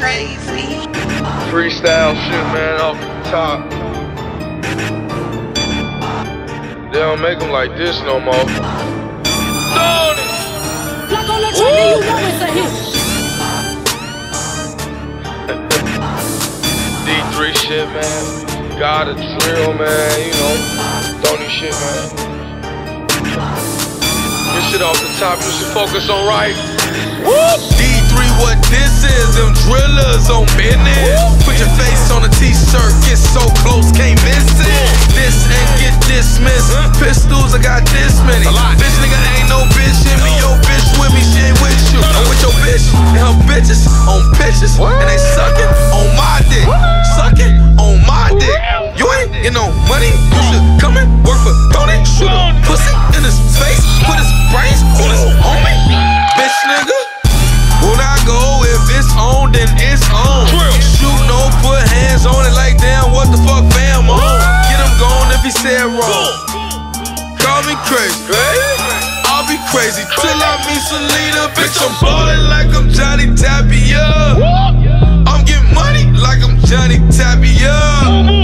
crazy. Freestyle shit, man, off the top. They don't make them like this no more. Throwing it! Like on the track, you know it's a hit. D3 shit, man. God a drill, man. You know, Tony shit, man. This shit off the top, you should focus on right. D3, what this is? On business. Put your face on a t-shirt, get so close, can't miss it. This and get dismissed. Pistols, I got this many. Bitch, nigga, ain't no bitch in me. Yo, bitch with me, she ain't with you. I'm with your bitch and her bitches on bitches, and they sucking on my dick. Sucking on my dick. You ain't get no money, you should come and work for Tony. Shoot a pussy in his face, put his brains on his wrong. Call me crazy. I'll be crazy till I meet Selena. Bitch, I'm ballin' like I'm Johnny Tapia. I'm getting money like I'm Johnny Tapia.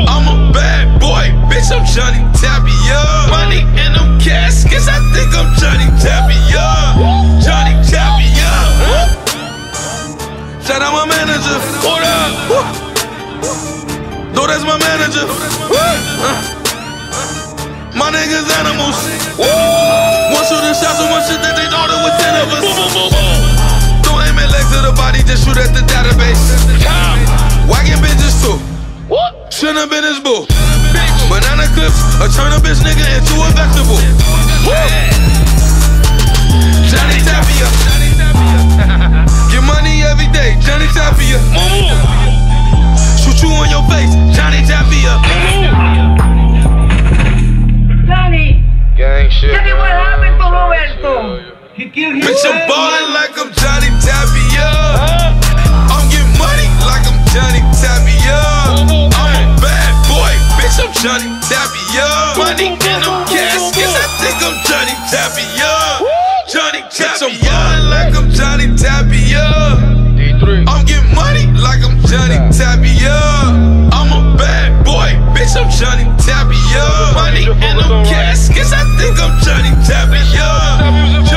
I'm a bad boy, bitch, I'm Johnny Tapia. Money in them caskets, I think I'm Johnny Tapia. Johnny Tapia. Shout out my manager. What up? No, that's my manager. Uh. My niggas animals. One shooter shot so much shit that they thought it was ten of us. Boom, boom, boom, Don't aim at legs to the body, just shoot at the database. Wagon bitches too. What? Shouldn't have been his boo. Banana clips, or turn a bitch nigga into a vegetable. Johnny, that. Money in them caskets, I think I'm Johnny, that be young. Johnny, that be like I'm Johnny Tapia. I'm getting money like I'm Johnny Tapia. I'm a bad boy, bitch, I'm Johnny Tapia. Money in them caskets, I think I'm Johnny Tapia.